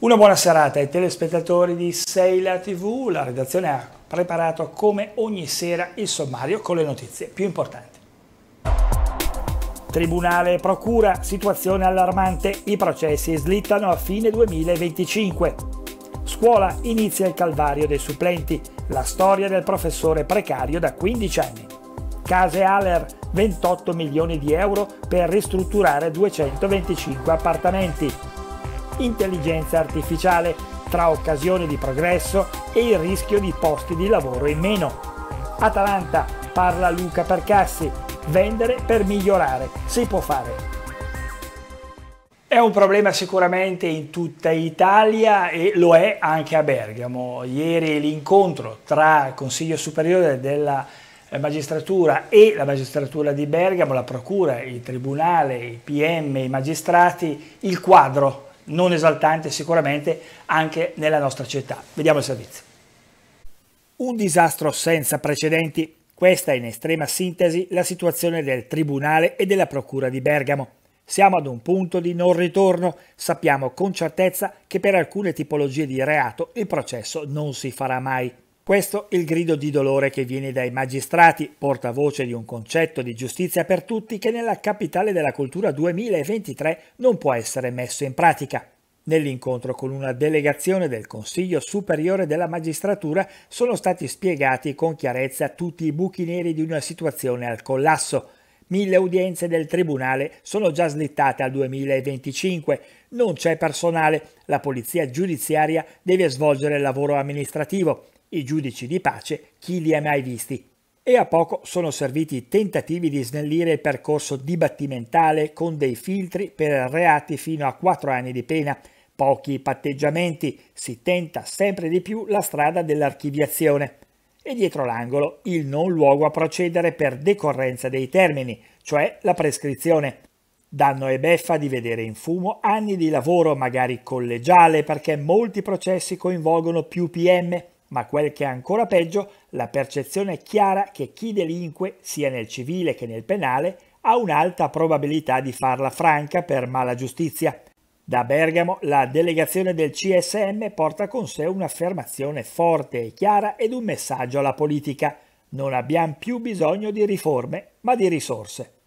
Una buona serata ai telespettatori di Seila TV. La redazione ha preparato come ogni sera il sommario con le notizie più importanti. Tribunale e Procura, situazione allarmante, i processi slittano a fine 2025. Scuola inizia il calvario dei supplenti, la storia del professore precario da 15 anni. Case Aller, 28 milioni di euro per ristrutturare 225 appartamenti intelligenza artificiale tra occasioni di progresso e il rischio di posti di lavoro in meno. Atalanta, parla Luca Percassi, vendere per migliorare, si può fare. È un problema sicuramente in tutta Italia e lo è anche a Bergamo. Ieri l'incontro tra Consiglio Superiore della magistratura e la magistratura di Bergamo, la procura, il tribunale, i PM, i magistrati, il quadro non esaltante sicuramente anche nella nostra città. Vediamo il servizio. Un disastro senza precedenti. Questa è in estrema sintesi la situazione del Tribunale e della Procura di Bergamo. Siamo ad un punto di non ritorno. Sappiamo con certezza che per alcune tipologie di reato il processo non si farà mai. Questo il grido di dolore che viene dai magistrati, portavoce di un concetto di giustizia per tutti che nella capitale della cultura 2023 non può essere messo in pratica. Nell'incontro con una delegazione del Consiglio Superiore della Magistratura sono stati spiegati con chiarezza tutti i buchi neri di una situazione al collasso. Mille udienze del Tribunale sono già slittate al 2025, non c'è personale, la Polizia Giudiziaria deve svolgere il lavoro amministrativo i giudici di pace, chi li ha mai visti? E a poco sono serviti tentativi di snellire il percorso dibattimentale con dei filtri per reati fino a quattro anni di pena, pochi patteggiamenti, si tenta sempre di più la strada dell'archiviazione. E dietro l'angolo il non luogo a procedere per decorrenza dei termini, cioè la prescrizione. Danno e beffa di vedere in fumo anni di lavoro magari collegiale perché molti processi coinvolgono più PM ma quel che è ancora peggio, la percezione chiara che chi delinque, sia nel civile che nel penale, ha un'alta probabilità di farla franca per mala giustizia. Da Bergamo la delegazione del CSM porta con sé un'affermazione forte e chiara ed un messaggio alla politica. Non abbiamo più bisogno di riforme, ma di risorse.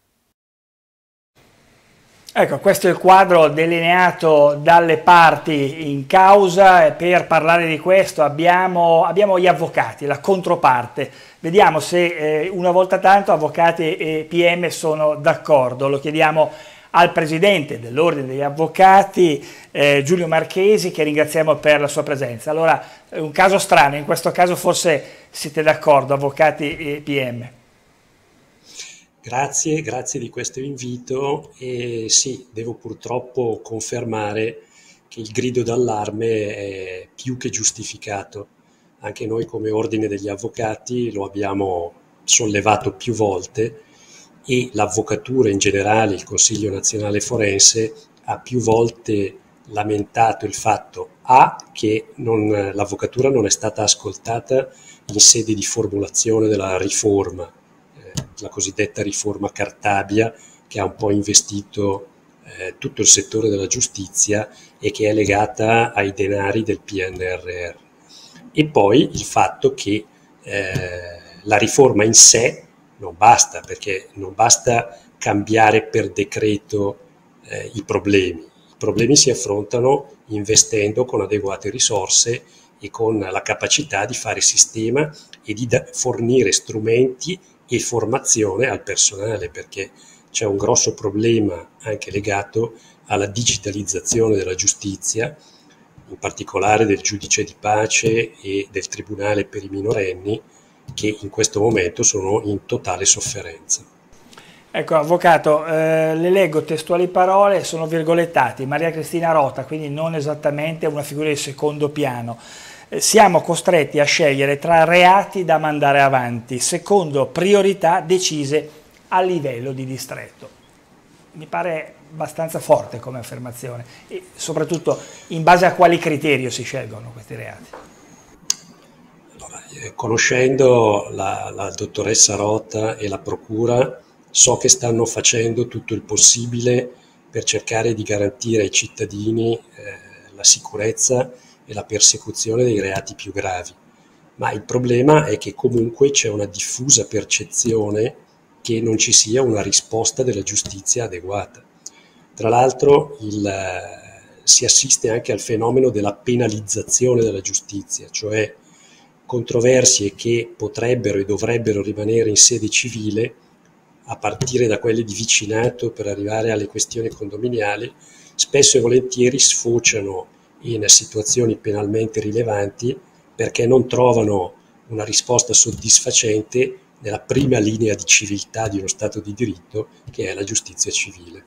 Ecco, questo è il quadro delineato dalle parti in causa per parlare di questo abbiamo, abbiamo gli avvocati, la controparte. Vediamo se eh, una volta tanto avvocati e PM sono d'accordo. Lo chiediamo al presidente dell'Ordine degli Avvocati, eh, Giulio Marchesi, che ringraziamo per la sua presenza. Allora, un caso strano, in questo caso forse siete d'accordo, avvocati e PM. Grazie, grazie di questo invito e sì, devo purtroppo confermare che il grido d'allarme è più che giustificato. Anche noi come Ordine degli Avvocati lo abbiamo sollevato più volte e l'avvocatura in generale, il Consiglio Nazionale Forense, ha più volte lamentato il fatto A che non, l'avvocatura non è stata ascoltata in sede di formulazione della riforma la cosiddetta riforma Cartabia che ha un po' investito eh, tutto il settore della giustizia e che è legata ai denari del PNRR. E poi il fatto che eh, la riforma in sé non basta, perché non basta cambiare per decreto eh, i problemi. I problemi si affrontano investendo con adeguate risorse e con la capacità di fare sistema e di fornire strumenti e formazione al personale perché c'è un grosso problema anche legato alla digitalizzazione della giustizia, in particolare del giudice di pace e del tribunale per i minorenni che in questo momento sono in totale sofferenza. Ecco, avvocato, eh, le leggo testuali parole, sono virgolettati, Maria Cristina Rota, quindi non esattamente una figura di secondo piano. Eh, siamo costretti a scegliere tra reati da mandare avanti, secondo priorità decise a livello di distretto. Mi pare abbastanza forte come affermazione e soprattutto in base a quali criteri si scelgono questi reati. Eh, conoscendo la, la, dottoressa Rota e la Procura, so che stanno facendo tutto il possibile per cercare di garantire ai cittadini eh, la sicurezza e la persecuzione dei reati più gravi. Ma il problema è che comunque c'è una diffusa percezione che non ci sia una risposta della giustizia adeguata. Tra l'altro il, si assiste anche al fenomeno della penalizzazione della giustizia, cioè controversie che potrebbero e dovrebbero rimanere in sede civile, a partire da quelle di vicinato per arrivare alle questioni condominiali, spesso e volentieri sfociano in situazioni penalmente rilevanti perché non trovano una risposta soddisfacente nella prima linea di civiltà di uno Stato di diritto che è la giustizia civile.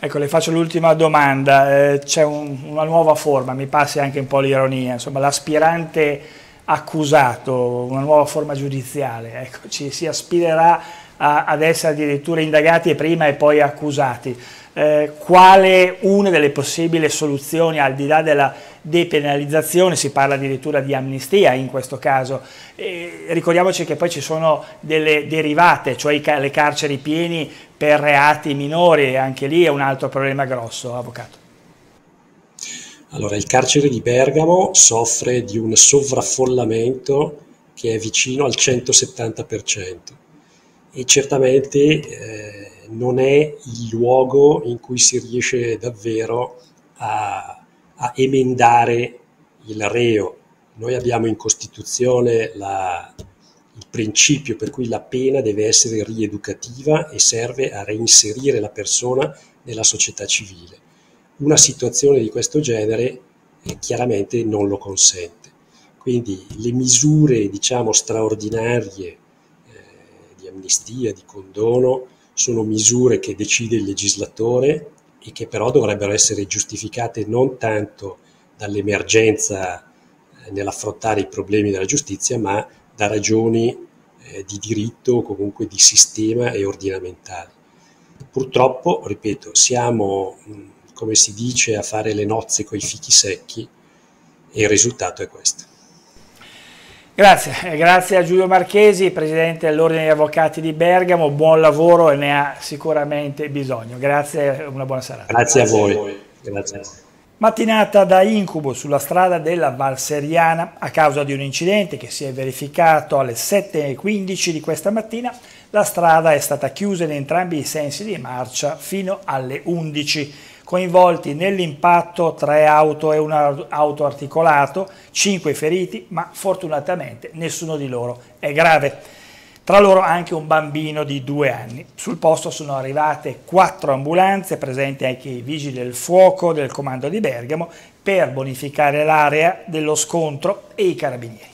Ecco, le faccio l'ultima domanda, eh, c'è un, una nuova forma, mi passi anche un po' l'ironia, insomma l'aspirante accusato, una nuova forma giudiziale, ecco, ci si aspirerà a, ad essere addirittura indagati prima e poi accusati. Eh, quale una delle possibili soluzioni al di là della depenalizzazione, si parla addirittura di amnistia in questo caso. Eh, ricordiamoci che poi ci sono delle derivate, cioè le carceri pieni per reati minori, anche lì è un altro problema grosso, Avvocato. Allora, il carcere di Bergamo soffre di un sovraffollamento che è vicino al 170% e certamente eh, non è il luogo in cui si riesce davvero a, a emendare il reo. Noi abbiamo in Costituzione la, il principio per cui la pena deve essere rieducativa e serve a reinserire la persona nella società civile una situazione di questo genere eh, chiaramente non lo consente. Quindi le misure, diciamo, straordinarie di amnistia, di condono, sono misure che decide il legislatore e che però dovrebbero essere giustificate non tanto dall'emergenza eh, nell'affrontare i problemi della giustizia, ma da ragioni eh, di diritto o comunque di sistema e ordinamentali. Purtroppo, ripeto, siamo mh, come si dice, a fare le nozze con i fichi secchi e il risultato è questo. Grazie, grazie a Giulio Marchesi, Presidente dell'Ordine degli Avvocati di Bergamo, buon lavoro e ne ha sicuramente bisogno. Grazie e una buona serata. Grazie, grazie a voi. A voi. Grazie. Mattinata da incubo sulla strada della Valseriana a causa di un incidente che si è verificato alle 7.15 di questa mattina. La strada è stata chiusa in entrambi i sensi di marcia fino alle 11 coinvolti nell'impatto tre auto e un auto articolato, cinque feriti, ma fortunatamente nessuno di loro è grave. Tra loro anche un bambino di due anni. Sul posto sono arrivate quattro ambulanze, presenti anche i vigili del fuoco del comando di Bergamo, per bonificare l'area dello scontro e i carabinieri.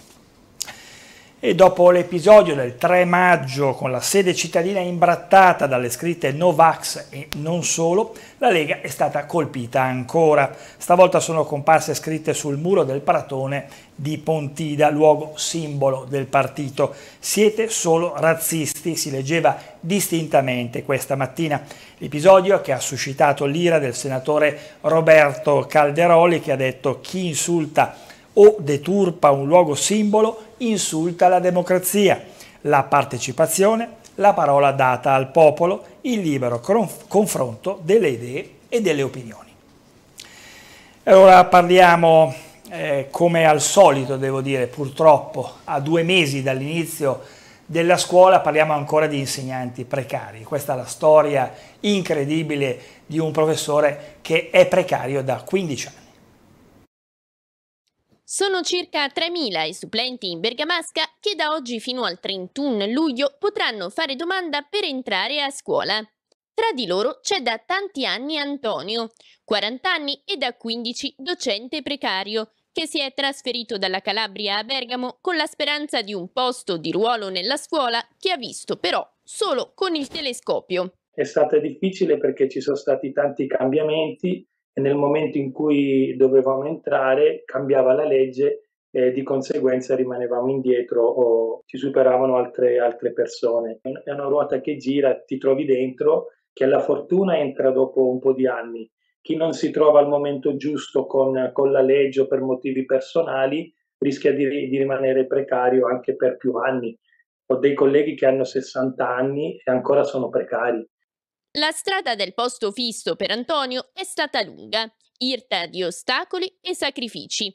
E dopo l'episodio del 3 maggio con la sede cittadina imbrattata dalle scritte Novax e non solo, la Lega è stata colpita ancora. Stavolta sono comparse scritte sul muro del Pratone di Pontida, luogo simbolo del partito. Siete solo razzisti, si leggeva distintamente questa mattina. L'episodio che ha suscitato l'ira del senatore Roberto Calderoli che ha detto chi insulta o deturpa un luogo simbolo insulta la democrazia, la partecipazione, la parola data al popolo, il libero confronto delle idee e delle opinioni. Allora parliamo, eh, come al solito devo dire, purtroppo a due mesi dall'inizio della scuola parliamo ancora di insegnanti precari. Questa è la storia incredibile di un professore che è precario da 15 anni. Sono circa 3.000 i supplenti in Bergamasca che da oggi fino al 31 luglio potranno fare domanda per entrare a scuola. Tra di loro c'è da tanti anni Antonio, 40 anni e da 15 docente precario, che si è trasferito dalla Calabria a Bergamo con la speranza di un posto di ruolo nella scuola che ha visto però solo con il telescopio. È stata difficile perché ci sono stati tanti cambiamenti e nel momento in cui dovevamo entrare cambiava la legge e di conseguenza rimanevamo indietro o ci superavano altre, altre persone. È una ruota che gira, ti trovi dentro, che la fortuna entra dopo un po' di anni. Chi non si trova al momento giusto con, con la legge o per motivi personali rischia di, di rimanere precario anche per più anni. Ho dei colleghi che hanno 60 anni e ancora sono precari. La strada del posto fisso per Antonio è stata lunga. irta di ostacoli e sacrifici.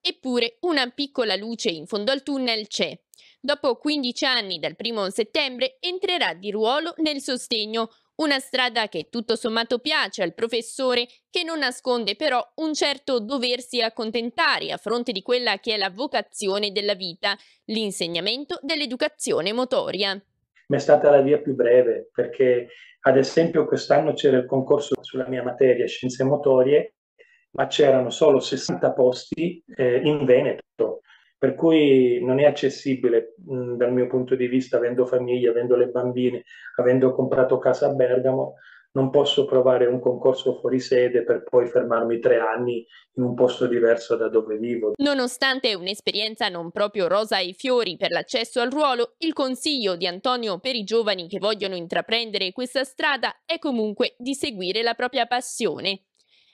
Eppure una piccola luce in fondo al tunnel c'è. Dopo 15 anni dal 1 settembre entrerà di ruolo nel sostegno, una strada che tutto sommato piace al professore, che non nasconde però un certo doversi accontentare a fronte di quella che è la vocazione della vita, l'insegnamento dell'educazione motoria. Ma è stata la via più breve, perché ad esempio quest'anno c'era il concorso sulla mia materia, scienze motorie, ma c'erano solo 60 posti eh, in Veneto per cui non è accessibile mh, dal mio punto di vista, avendo famiglia, avendo le bambine, avendo comprato casa a Bergamo, non posso provare un concorso fuori sede per poi fermarmi tre anni in un posto diverso da dove vivo. Nonostante un'esperienza non proprio rosa ai fiori per l'accesso al ruolo, il consiglio di Antonio per i giovani che vogliono intraprendere questa strada è comunque di seguire la propria passione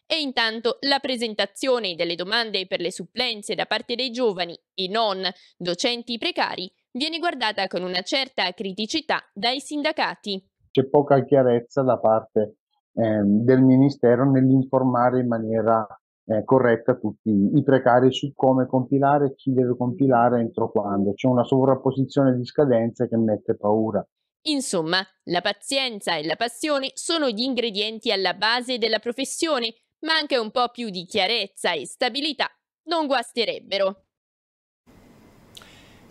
e intanto la presentazione delle domande per le supplenze da parte dei giovani e non docenti precari viene guardata con una certa criticità dai sindacati. C'è poca chiarezza da parte eh, del Ministero nell'informare in maniera eh, corretta tutti i precari su come compilare, chi deve compilare entro quando. C'è una sovrapposizione di scadenze che mette paura. Insomma, la pazienza e la passione sono gli ingredienti alla base della professione ma anche un po' più di chiarezza e stabilità non guasterebbero.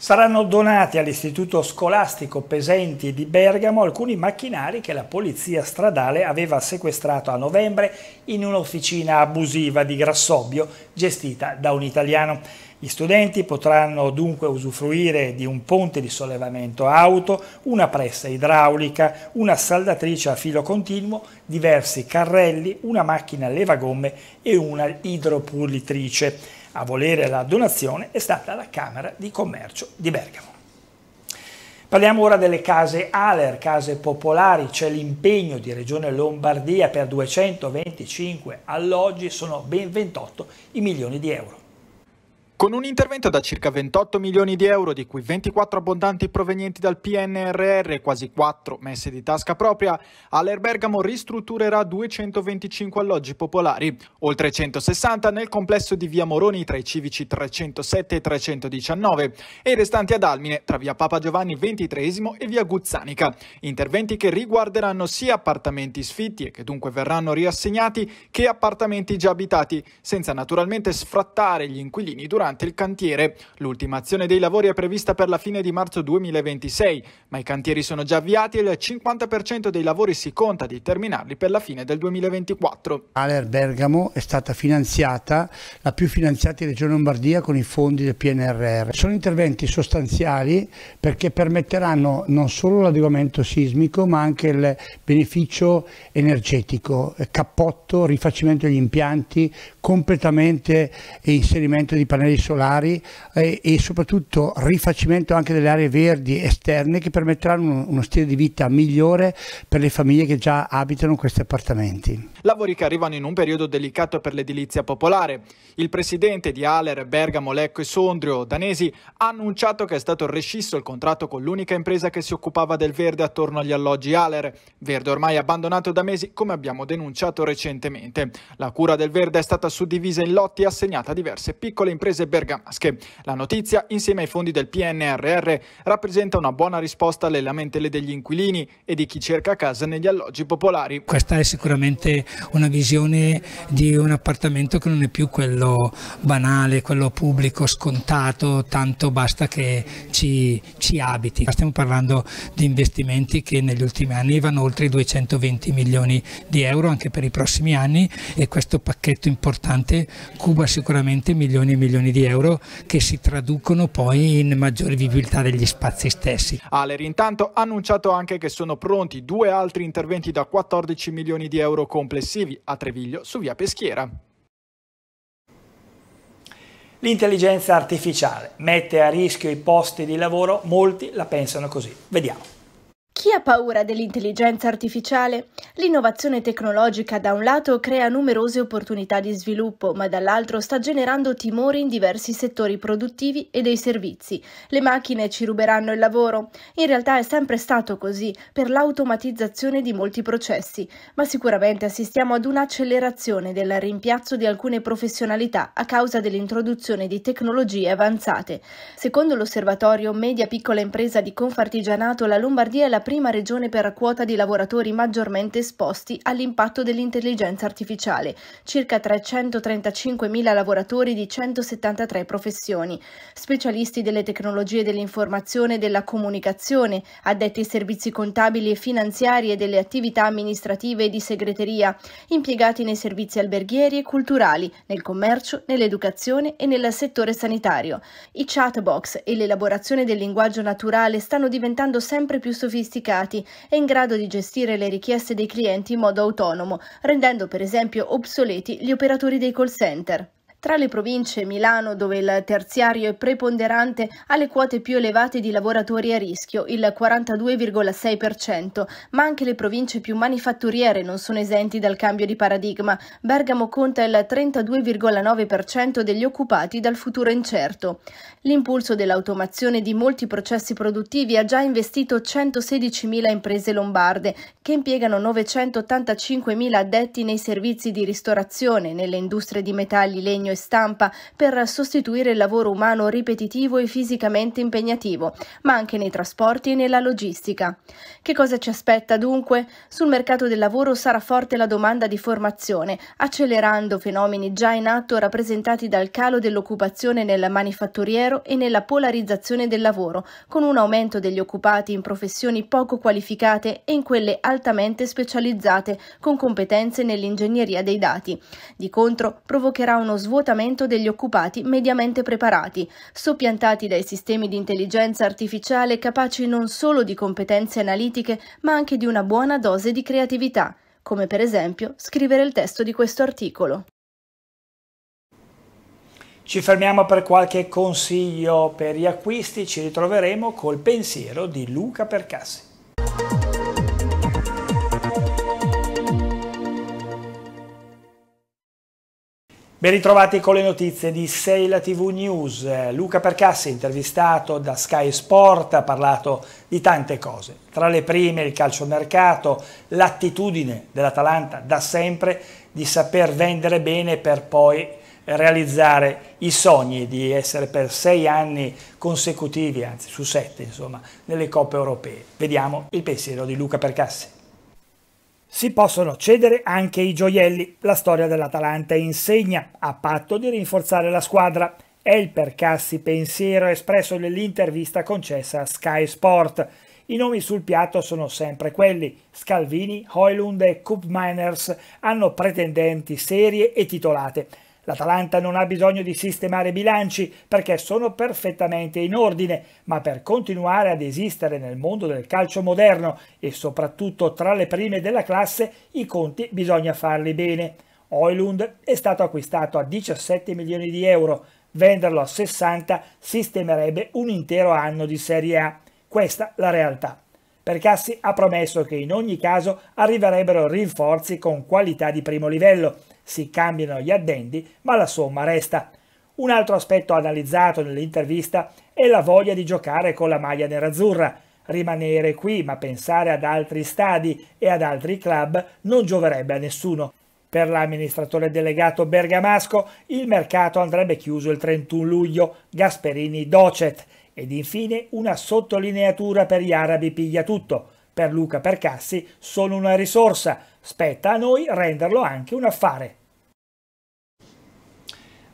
Saranno donati all'Istituto Scolastico Pesenti di Bergamo alcuni macchinari che la polizia stradale aveva sequestrato a novembre in un'officina abusiva di Grassobbio gestita da un italiano. Gli studenti potranno dunque usufruire di un ponte di sollevamento auto, una pressa idraulica, una saldatrice a filo continuo, diversi carrelli, una macchina levagomme e una idropulitrice. A volere la donazione è stata la Camera di Commercio di Bergamo. Parliamo ora delle case ALER, case popolari, c'è l'impegno di Regione Lombardia per 225 alloggi, sono ben 28 i milioni di euro. Con un intervento da circa 28 milioni di euro, di cui 24 abbondanti provenienti dal PNRR e quasi 4 messi di tasca propria, Aler Bergamo ristrutturerà 225 alloggi popolari, oltre 160 nel complesso di via Moroni tra i civici 307 e 319 e i restanti ad Almine tra via Papa Giovanni XXIII e via Guzzanica. Interventi che riguarderanno sia appartamenti sfitti e che dunque verranno riassegnati che appartamenti già abitati, senza naturalmente sfrattare gli inquilini durante durante il cantiere. L'ultimazione dei lavori è prevista per la fine di marzo 2026, ma i cantieri sono già avviati e il 50% dei lavori si conta di terminarli per la fine del 2024. Aler Bergamo è stata finanziata, la più finanziata in Regione Lombardia con i fondi del PNRR. Sono interventi sostanziali perché permetteranno non solo l'adeguamento sismico ma anche il beneficio energetico, cappotto, rifacimento degli impianti, completamento e inserimento di pannelli solari eh, e soprattutto rifacimento anche delle aree verdi esterne che permetteranno uno, uno stile di vita migliore per le famiglie che già abitano questi appartamenti. Lavori che arrivano in un periodo delicato per l'edilizia popolare. Il presidente di Aler, Bergamo, Lecco e Sondrio, Danesi, ha annunciato che è stato rescisso il contratto con l'unica impresa che si occupava del verde attorno agli alloggi Aler. Verde ormai abbandonato da mesi, come abbiamo denunciato recentemente. La cura del verde è stata suddivisa in lotti e assegnata a diverse piccole imprese bergamasche. La notizia, insieme ai fondi del PNRR, rappresenta una buona risposta alle lamentele degli inquilini e di chi cerca casa negli alloggi popolari. Questa è sicuramente una visione di un appartamento che non è più quello banale, quello pubblico, scontato, tanto basta che ci, ci abiti. Stiamo parlando di investimenti che negli ultimi anni vanno oltre i 220 milioni di euro anche per i prossimi anni e questo pacchetto importante cuba sicuramente milioni e milioni di euro che si traducono poi in maggiore vivibilità degli spazi stessi. Aler intanto ha annunciato anche che sono pronti due altri interventi da 14 milioni di euro complessivi a Treviglio su via Peschiera. L'intelligenza artificiale mette a rischio i posti di lavoro, molti la pensano così. Vediamo. Chi ha paura dell'intelligenza artificiale? L'innovazione tecnologica da un lato crea numerose opportunità di sviluppo, ma dall'altro sta generando timori in diversi settori produttivi e dei servizi. Le macchine ci ruberanno il lavoro? In realtà è sempre stato così per l'automatizzazione di molti processi, ma sicuramente assistiamo ad un'accelerazione del rimpiazzo di alcune professionalità a causa dell'introduzione di tecnologie avanzate. Secondo l'osservatorio Media Piccola Impresa di Confartigianato, la Lombardia è la prima regione per quota di lavoratori maggiormente esposti all'impatto dell'intelligenza artificiale, circa 335.000 lavoratori di 173 professioni, specialisti delle tecnologie dell'informazione e della comunicazione, addetti ai servizi contabili e finanziari e delle attività amministrative e di segreteria, impiegati nei servizi alberghieri e culturali, nel commercio, nell'educazione e nel settore sanitario. I chatbox e l'elaborazione del linguaggio naturale stanno diventando sempre più sofisticati sofisticati e in grado di gestire le richieste dei clienti in modo autonomo, rendendo per esempio obsoleti gli operatori dei call center. Tra le province Milano, dove il terziario è preponderante, ha le quote più elevate di lavoratori a rischio, il 42,6%, ma anche le province più manifatturiere non sono esenti dal cambio di paradigma. Bergamo conta il 32,9% degli occupati dal futuro incerto. L'impulso dell'automazione di molti processi produttivi ha già investito 116.000 imprese lombarde, che impiegano 985.000 addetti nei servizi di ristorazione, nelle industrie di metalli, legno e stampa per sostituire il lavoro umano ripetitivo e fisicamente impegnativo, ma anche nei trasporti e nella logistica. Che cosa ci aspetta dunque? Sul mercato del lavoro sarà forte la domanda di formazione, accelerando fenomeni già in atto rappresentati dal calo dell'occupazione nel manifatturiero e nella polarizzazione del lavoro, con un aumento degli occupati in professioni poco qualificate e in quelle altamente specializzate, con competenze nell'ingegneria dei dati. Di contro, provocherà uno svuotamento svuotamento degli occupati mediamente preparati, soppiantati dai sistemi di intelligenza artificiale capaci non solo di competenze analitiche, ma anche di una buona dose di creatività, come per esempio scrivere il testo di questo articolo. Ci fermiamo per qualche consiglio per gli acquisti, ci ritroveremo col pensiero di Luca Percassi. Ben ritrovati con le notizie di Seila TV News. Luca Percassi, intervistato da Sky Sport, ha parlato di tante cose. Tra le prime il calciomercato, l'attitudine dell'Atalanta da sempre di saper vendere bene per poi realizzare i sogni di essere per sei anni consecutivi, anzi su sette insomma, nelle coppe europee. Vediamo il pensiero di Luca Percassi. Si possono cedere anche i gioielli. La storia dell'Atalanta insegna, a patto di rinforzare la squadra. È il percassi pensiero espresso nell'intervista concessa a Sky Sport. I nomi sul piatto sono sempre quelli. Scalvini, Hoylund e Cup Miners hanno pretendenti serie e titolate. L'Atalanta non ha bisogno di sistemare bilanci perché sono perfettamente in ordine, ma per continuare ad esistere nel mondo del calcio moderno e soprattutto tra le prime della classe, i conti bisogna farli bene. Oilund è stato acquistato a 17 milioni di euro, venderlo a 60 sistemerebbe un intero anno di Serie A. Questa la realtà. Percassi ha promesso che in ogni caso arriverebbero rinforzi con qualità di primo livello si cambiano gli addendi, ma la somma resta. Un altro aspetto analizzato nell'intervista è la voglia di giocare con la maglia nerazzurra. Rimanere qui ma pensare ad altri stadi e ad altri club non gioverebbe a nessuno. Per l'amministratore delegato bergamasco il mercato andrebbe chiuso il 31 luglio, Gasperini docet, ed infine una sottolineatura per gli arabi piglia tutto. Per Luca Percassi sono una risorsa, spetta a noi renderlo anche un affare.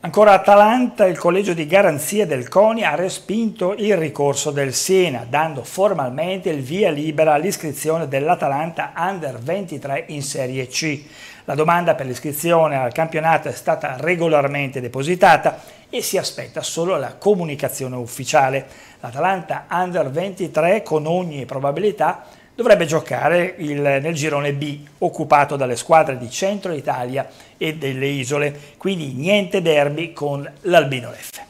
Ancora Atalanta, il collegio di garanzia del CONI ha respinto il ricorso del Siena, dando formalmente il via libera all'iscrizione dell'Atalanta Under 23 in Serie C. La domanda per l'iscrizione al campionato è stata regolarmente depositata e si aspetta solo la comunicazione ufficiale. L'Atalanta Under 23 con ogni probabilità dovrebbe giocare il, nel girone B, occupato dalle squadre di centro Italia e delle isole, quindi niente derby con l'Albino F.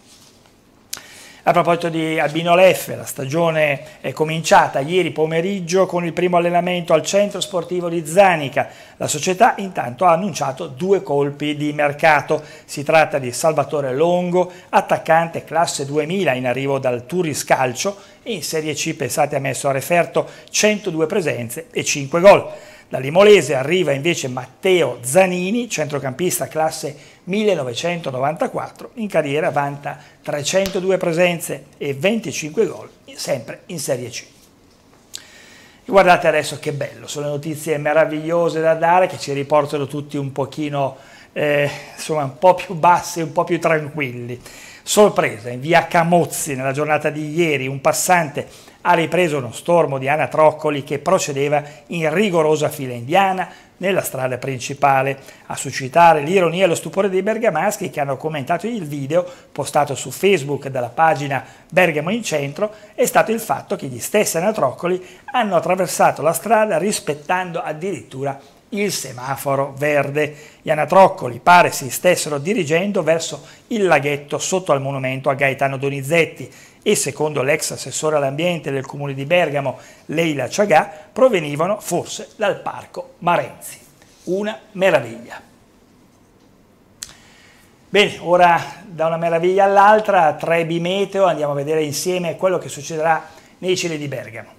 A proposito di Albino Leffe, la stagione è cominciata ieri pomeriggio con il primo allenamento al centro sportivo di Zanica. La società intanto ha annunciato due colpi di mercato. Si tratta di Salvatore Longo, attaccante classe 2000 in arrivo dal Turis Calcio in Serie C, pensate, ha messo a referto 102 presenze e 5 gol. Da Limolese arriva invece Matteo Zanini, centrocampista classe 1994, in carriera vanta 302 presenze e 25 gol, sempre in Serie C. Guardate adesso che bello, sono notizie meravigliose da dare che ci riportano tutti un pochino, eh, insomma, un po' più bassi, un po' più tranquilli. Sorpresa, in via Camozzi nella giornata di ieri un passante ha ripreso uno stormo di anatroccoli che procedeva in rigorosa fila indiana nella strada principale. A suscitare l'ironia e lo stupore dei bergamaschi che hanno commentato il video postato su Facebook dalla pagina Bergamo in centro è stato il fatto che gli stessi anatroccoli hanno attraversato la strada rispettando addirittura il semaforo verde. Gli anatroccoli pare si stessero dirigendo verso il laghetto sotto al monumento a Gaetano Donizetti e secondo l'ex assessore all'ambiente del comune di Bergamo, Leila Ciagà, provenivano forse dal parco Marenzi. Una meraviglia. Bene, ora da una meraviglia all'altra, Trebi Meteo, andiamo a vedere insieme quello che succederà nei cieli di Bergamo.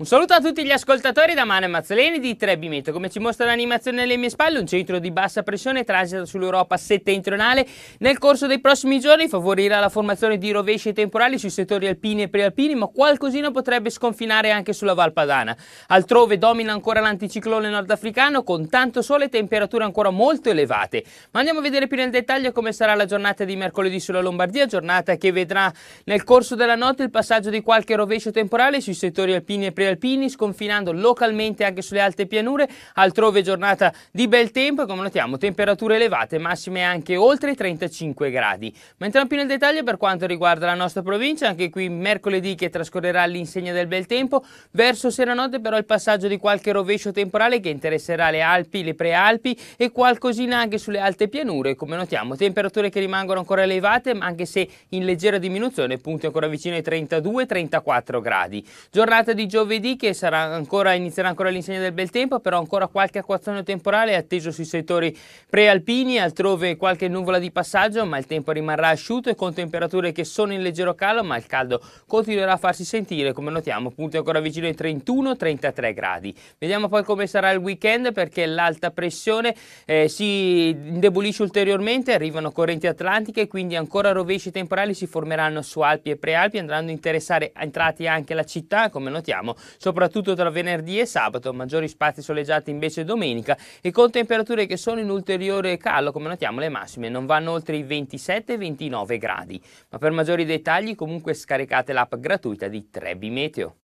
Un saluto a tutti gli ascoltatori da Mane Mazzoleni di Trebimeto. Come ci mostra l'animazione alle mie spalle, un centro di bassa pressione transita sull'Europa settentrionale. Nel corso dei prossimi giorni favorirà la formazione di rovesci temporali sui settori alpini e prealpini, ma qualcosina potrebbe sconfinare anche sulla Valpadana. Altrove domina ancora l'anticiclone nordafricano con tanto sole e temperature ancora molto elevate. Ma andiamo a vedere più nel dettaglio come sarà la giornata di mercoledì sulla Lombardia, giornata che vedrà nel corso della notte il passaggio di qualche rovescio temporale sui settori alpini e prealpini alpini, sconfinando localmente anche sulle alte pianure, altrove giornata di bel tempo e come notiamo temperature elevate, massime anche oltre i 35 gradi. Ma entriamo più nel dettaglio per quanto riguarda la nostra provincia, anche qui mercoledì che trascorrerà all'insegna del bel tempo, verso seranotte però il passaggio di qualche rovescio temporale che interesserà le Alpi, le prealpi e qualcosina anche sulle alte pianure, come notiamo temperature che rimangono ancora elevate, ma anche se in leggera diminuzione, punti ancora vicino ai 32-34 gradi. Giornata di giovedì giovedì che ancora, inizierà ancora l'insegna del bel tempo, però ancora qualche acquazzone temporale è atteso sui settori prealpini, altrove qualche nuvola di passaggio, ma il tempo rimarrà asciutto e con temperature che sono in leggero calo, ma il caldo continuerà a farsi sentire, come notiamo, punti ancora vicino ai 31-33 gradi. Vediamo poi come sarà il weekend perché l'alta pressione eh, si indebolisce ulteriormente, arrivano correnti atlantiche, quindi ancora rovesci temporali si formeranno su Alpi e Prealpi, andranno a interessare entrati anche la città, come notiamo, soprattutto tra venerdì e sabato, maggiori spazi soleggiati invece domenica e con temperature che sono in ulteriore calo, come notiamo le massime non vanno oltre i 27-29 gradi. Ma per maggiori dettagli comunque scaricate l'app gratuita di Trebi Meteo.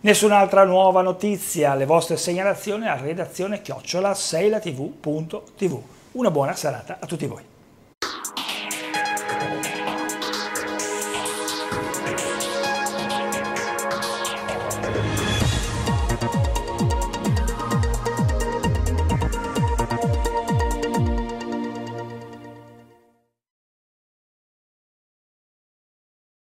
Nessun'altra nuova notizia, le vostre segnalazioni a redazione chiocciola 6latv.tv. Una buona serata a tutti voi.